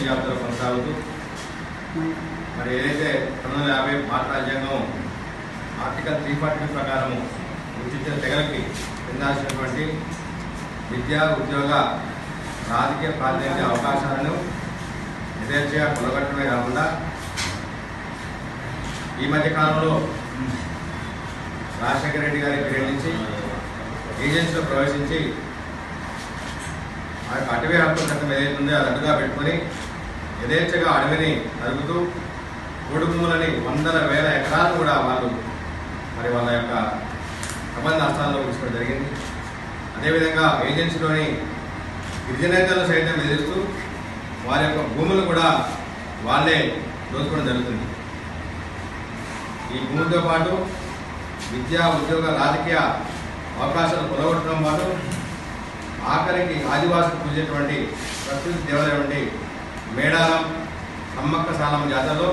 కొనసాగుతూ మరి ఏదైతే పంతొమ్మిది వందల యాభై భారత రాజ్యాంగం ఆర్టికల్ త్రీ ఫార్టీ ప్రకారం గుర్తించిన తెగలకి చెందాల్సినటువంటి విద్యా ఉద్యోగ రాజకీయ ప్రాతినిధ్య అవకాశాలను యథేచ్ఛగా కొలగట్టమే కాకుండా ఈ మధ్య కాలంలో రాజశేఖర రెడ్డి గారి ప్రేమించి నుంచి ఏజెన్సీలో ప్రవేశించి ఆ యొక్క అటవీ హక్కుల చట్టం ఏదైతే ఉందో అది అడ్డుగా పెట్టుకొని యథేచ్ఛగా అడవిని నరుకుతూ మూడు వందల వేల ఎకరాలు కూడా వాళ్ళు మరి వాళ్ళ యొక్క ప్రబంధ అస్థానంలో ఉంచడం జరిగింది. అదేవిధంగా ఏజెన్సీలోని గిరిజనేతలను సైతం విధిస్తూ వారి యొక్క భూములు కూడా వాళ్ళే దోచుకోవడం జరుగుతుంది. ఈ భూమితో పాటు విద్యా ఉద్యోగ రాజకీయ అవకాశాలు పొలగొట్టడం పాటు ఆఖరికి ఆదివాసులు పూజేటువంటి ప్రకృతి దేవాలయం మేడారం సమ్మక్క సాలం జాతరలో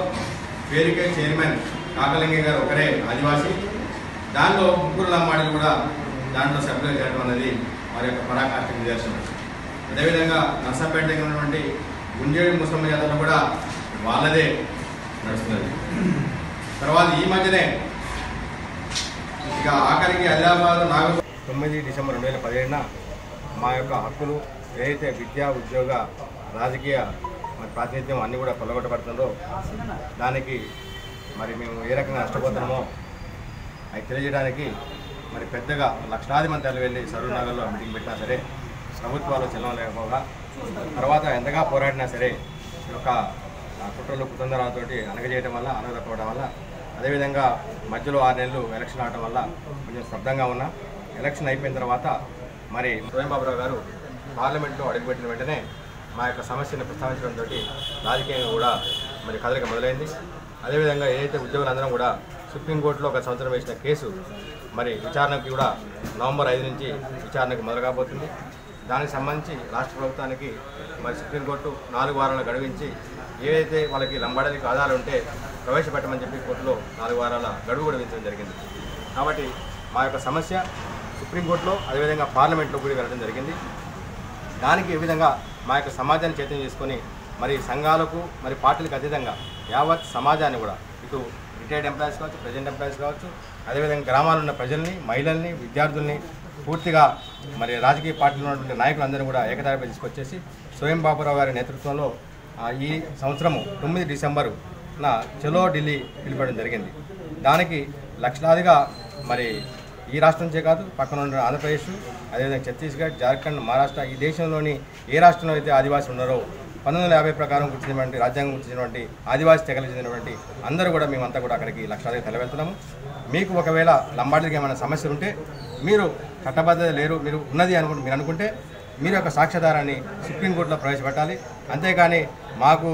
పేరికే చైర్మన్ కాకలింగ గారు ఒకరే ఆదివాసి. దానిలో ముగ్గురు లంబాడీలు కూడా దాంట్లో సభ్యులు చేయడం అనేది వారి యొక్క పరాకాష్ఠ నిదర్శనం. అదేవిధంగా నర్సపేట ఉన్నటువంటి గుంజేడు ముసమ్మ జాతరలో కూడా వాళ్ళదే నడుస్తున్నది. తర్వాత ఈ మధ్యనే ఇక ఆఖరికి ఆదిలాబాద్ నాగ తొమ్మిది డిసెంబర్ రెండు వేల పదిహేడున మా యొక్క హక్కులు ఏదైతే విద్యా ఉద్యోగ రాజకీయ మరి ప్రాతినిధ్యం అన్నీ కూడా కొల్లగొట్టబడుతుందో దానికి మరి మేము ఏ రకంగా నష్టపోతున్నామో అది తెలియజేయడానికి మరి పెద్దగా లక్షలాది మంది తరలి వెళ్ళి సరూనగర్లో మీటింగ్ పెట్టినా సరే ప్రభుత్వాలు చెల్లలేకపోగా తర్వాత ఎంతగా పోరాడినా సరే ఈ యొక్క కుట్రలు కుతందరాలతోటి అనగజేయడం వల్ల అనగకపోవడం వల్ల అదేవిధంగా మధ్యలో ఆరు నెలలు ఎలక్షన్ ఆడటం వల్ల కొంచెం స్తబ్దంగా ఉన్నా ఎలక్షన్ అయిపోయిన తర్వాత మరి స్వయం బాబురావు గారు పార్లమెంట్లో అడుగుపెట్టిన వెంటనే మా యొక్క సమస్యను ప్రస్తావించడంతో రాజకీయంగా కూడా మరి కదలిక మొదలైంది. అదేవిధంగా ఏదైతే ఉద్యోగులందరం కూడా సుప్రీంకోర్టులో ఒక సంవత్సరం వేసిన కేసు మరి విచారణకు కూడా నవంబర్ ఐదు నుంచి విచారణకు మొదలు కాబోతుంది దానికి సంబంధించి రాష్ట్ర ప్రభుత్వానికి మరి సుప్రీంకోర్టు నాలుగు వారాలు గడువించి ఏదైతే వాళ్ళకి లంబాడలికి ఆధారాలు ఉంటే ప్రవేశపెట్టమని చెప్పి కోర్టులో నాలుగు వారాల గడువు కూడా విధించడం జరిగింది. కాబట్టి మా యొక్క సమస్య సుప్రీంకోర్టులో అదేవిధంగా పార్లమెంట్లో కూడా వెళ్ళడం జరిగింది. దానికి ఏ విధంగా మా యొక్క సమాజాన్ని చైతన్యం చేసుకొని మరి సంఘాలకు మరి పార్టీలకు అతీతంగా యావత్ సమాజాన్ని కూడా ఇటు రిటైర్డ్ ఎంప్లాయీస్ కావచ్చు ప్రజెంట్ ఎంప్లాయీస్ కావచ్చు అదేవిధంగా గ్రామాల్లో ఉన్న ప్రజల్ని మహిళల్ని విద్యార్థుల్ని పూర్తిగా మరి రాజకీయ పార్టీలో ఉన్నటువంటి నాయకులందరినీ కూడా ఏకతాటిపై తీసుకొచ్చేసి స్వయం బాబురావు గారి నేతృత్వంలో ఈ సంవత్సరము తొమ్మిది డిసెంబరు నా చలో ఢిల్లీ పిలుపడం జరిగింది. దానికి లక్షలాదిగా మరి ఈ రాష్ట్రం నుంచే కాదు పక్కన ఉన్న ఆంధ్రప్రదేశ్ అదేవిధంగా ఛత్తీస్గఢ్ జార్ఖండ్ మహారాష్ట్ర ఈ దేశంలోని ఏ రాష్ట్రంలో అయితే ఆదివాసీ ఉన్నారో పంతొమ్మిది వందల యాభై ప్రకారం గుర్తించినటువంటి రాజ్యాంగం గుర్తించినటువంటి ఆదివాసీ తెగలు చెందినటువంటి అందరూ కూడా మేమంతా కూడా అక్కడికి లక్షలాదిగా తలవెళ్తున్నాము మీకు ఒకవేళ లంబాడీకి ఏమైనా సమస్యలు ఉంటే మీరు చట్టబద్ధత లేరు మీరు ఉన్నది అనుకుంటే మీరు అనుకుంటే మీరు యొక్క సాక్ష్యాధారాన్ని సుప్రీంకోర్టులో ప్రవేశపెట్టాలి. అంతేకాని మాకు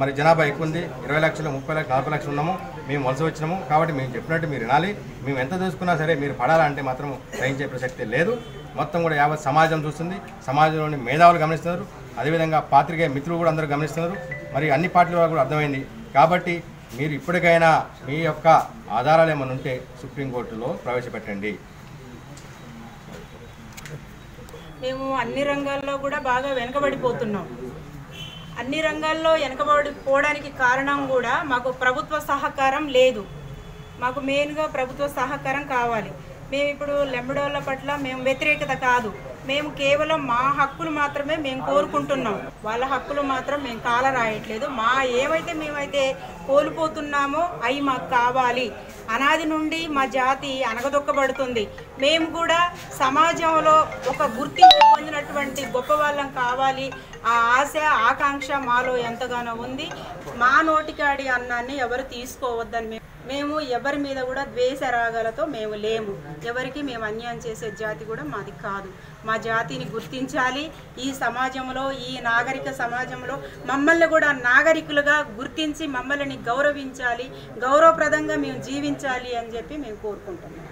మరి జనాభా ఎక్కువ ఉంది ఇరవై లక్షలు ముప్పై లక్షలు నలభై లక్షలు ఉన్నాము. మేము వలస వచ్చినాము కాబట్టి మేము చెప్పినట్టు మీరు వినాలి. మేము ఎంత చూసుకున్నా సరే మీరు పడాలంటే మాత్రం సహించే ప్రసక్తి లేదు. మొత్తం కూడా యావత్ సమాజం చూస్తుంది. సమాజంలోని మేధావులు గమనిస్తున్నారు. అదేవిధంగా పాత్రికేయ మిత్రులు కూడా అందరూ గమనిస్తున్నారు. మరి అన్ని పార్టీల కూడా అర్థమైంది. కాబట్టి మీరు ఇప్పటికైనా మీ యొక్క ఆధారాలు ఏమైనా ఉంటే సుప్రీంకోర్టులో ప్రవేశపెట్టండి. మేము అన్ని రంగాల్లో కూడా బాగా వెనుకబడిపోతున్నాం. అన్ని రంగాల్లో వెనుకబడిపోవడానికి కారణం కూడా మాకు ప్రభుత్వ సహకారం లేదు. మాకు మెయిన్గా ప్రభుత్వ సహకారం కావాలి. మేము ఇప్పుడు లెంబడోళ్ళ పట్ల మేము వ్యతిరేకత కాదు. మేము కేవలం మా హక్కులు మాత్రమే మేము కోరుకుంటున్నాం. వాళ్ళ హక్కులు మాత్రం మేము కాల రాయట్లేదు మా ఏమైతే మేమైతే కోల్పోతున్నామో అవి మాకు కావాలి. అనాది నుండి మా జాతి అనగదొక్కబడుతుంది మేము కూడా సమాజంలో ఒక గుర్తింపు పొందినటువంటి గొప్ప వాళ్ళం కావాలి. ఆ ఆశ ఆకాంక్ష మాలో ఎంతగానో ఉంది. మా నోటికాడి అన్నాన్ని ఎవరు తీసుకోవద్దని మేము మేము ఎవరి మీద కూడా ద్వేష రాగాలతో మేము లేము. ఎవరికి మేము అన్యాయం చేసే జాతి కూడా మాది కాదు. మా జాతిని గుర్తించాలి. ఈ సమాజంలో ఈ నాగరిక సమాజంలో మమ్మల్ని కూడా నాగరికులుగా గుర్తించి మమ్మల్ని గౌరవించాలి. గౌరవప్రదంగా మేము జీవించాలి అని చెప్పి మేము కోరుకుంటున్నాం.